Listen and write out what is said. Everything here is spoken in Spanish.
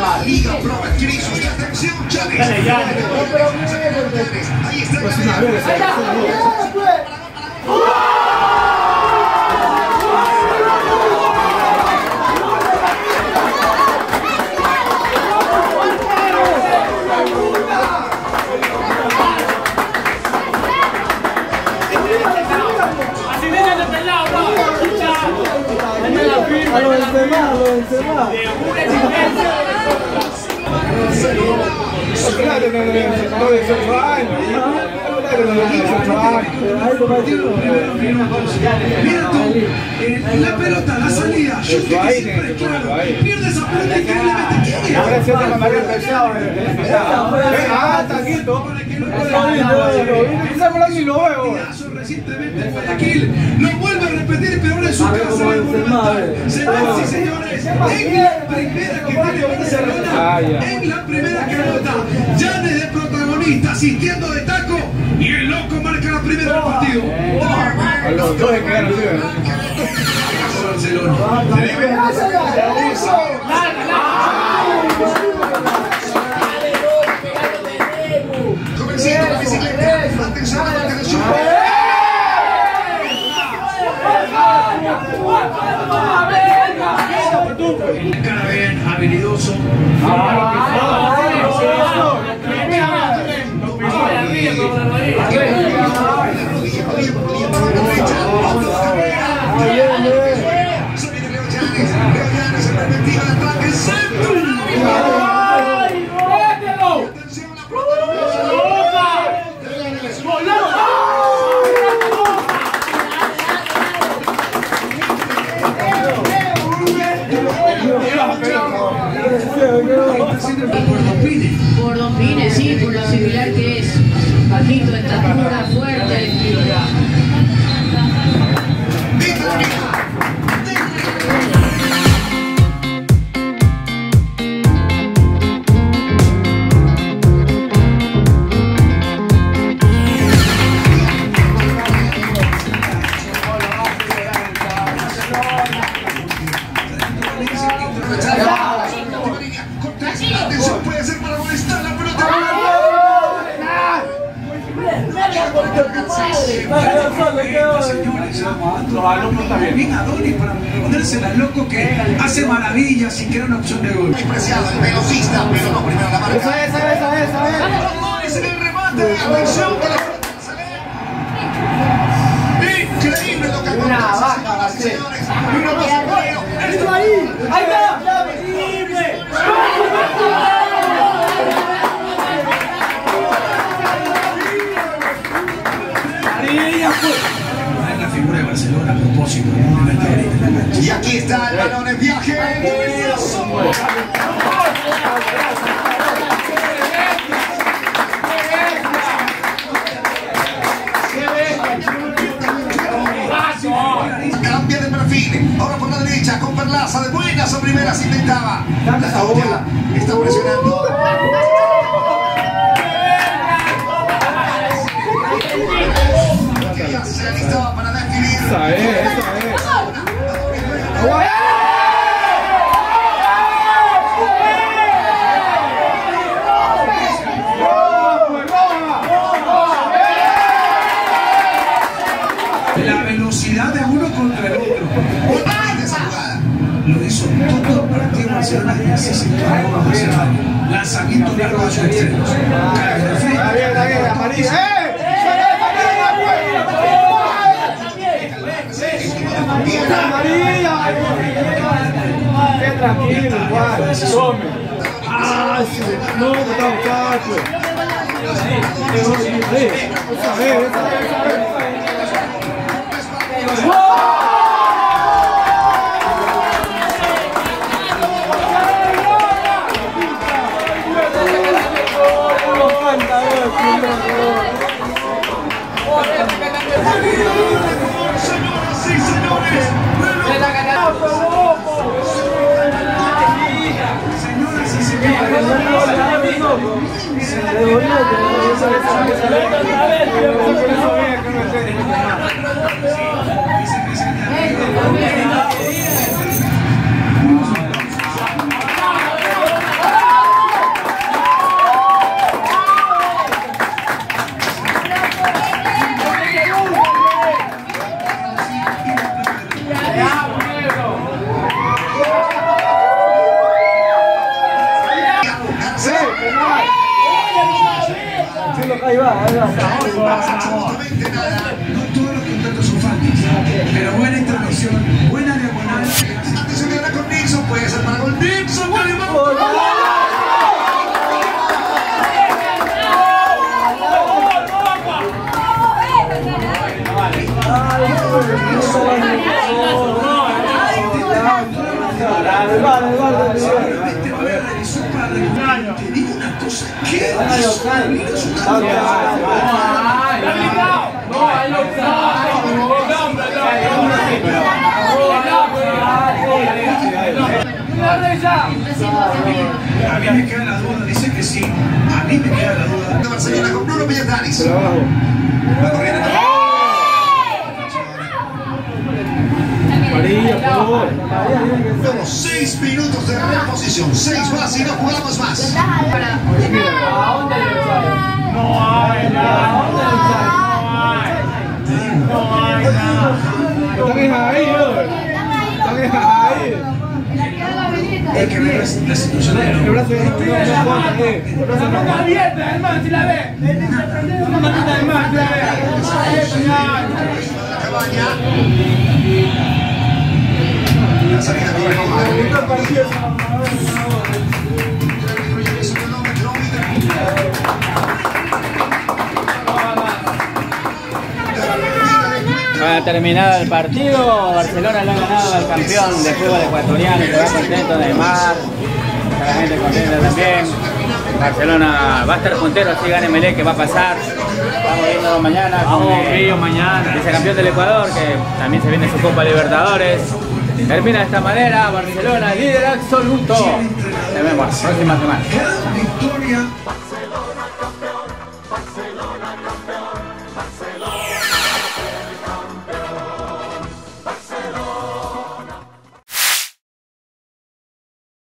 La Liga Pro adquiere sus atención, Chávez. Ahí está. Mira tú, la pelota, la salida, yo ahí, siempre, claro, pierde esa pelota increíblemente. Ah, recientemente en Guayaquil, lo vuelve a repetir, pero ahora su casa Benzema, Monumental. Señoras y señores, en la primera que tiene Barcelona, Ah, en la primera que anota, Llanes de protagonista, asistiendo de taco, y el loco marca la primera del partido. Barcelona. Cara bien, habilidoso. Por Don Pine, sí, por lo similar que es. Bajito estatura, fuerte. Atención, Señores, bien Adonis para ponérsela loco que hace maravillas sin que era una opción de gol. Preciado, el velocista, pero no primero la marca. Esa, esa, esa, esa, esa. Adonis en el remate. Atención que la Increíble lo que acontece, señoras y señores. Uno más bueno. Esto ¡Ahí figura de Barcelona a propósito. Y aquí está el balón en viaje. Cambia de perfil. Ahora por la derecha con Perlaza. De buenas a primeras intentaba. La está presionando. Esa es, es. La velocidad de uno contra el otro. Lo hizo todo. Lanzamiento largo. Pues! ¡Qué tranquilo, igual! ¡Tome! ¡Ah, sí! ¡No, que está muchacho! ¡Esa vez, esa vez, esa vez! ¡Vamos! Ahí va, ahí va. No pasa absolutamente nada. No todos los contactos son fáciles, pero buena intervención, buena diagonal. Atención ahora con Nixon, puede ser para gol. Nixon, que A mí me queda la duda, dice que sí. A mí me queda la duda. Barcelona con Bruno. Va seis minutos de reposición. Seis más y no jugamos más es ahí, brother. Están es ahí. Hay que ver la, la situación de El brazo de no aguanta, eh. No aguanta. abierta, hermano, si la ve. Una matita de más, si la ve. La cabaña. La salida Ha terminado el partido, Barcelona le ha ganado al campeón de fútbol ecuatoriano, que va contento Neymar, está la gente contenta también. Barcelona va a estar puntero, así gane Melé, que va a pasar. Estamos viendo mañana con el mañana. vicecampeón del Ecuador, que también se viene su Copa Libertadores. Termina de esta manera, Barcelona líder absoluto. Nos vemos, próxima semana.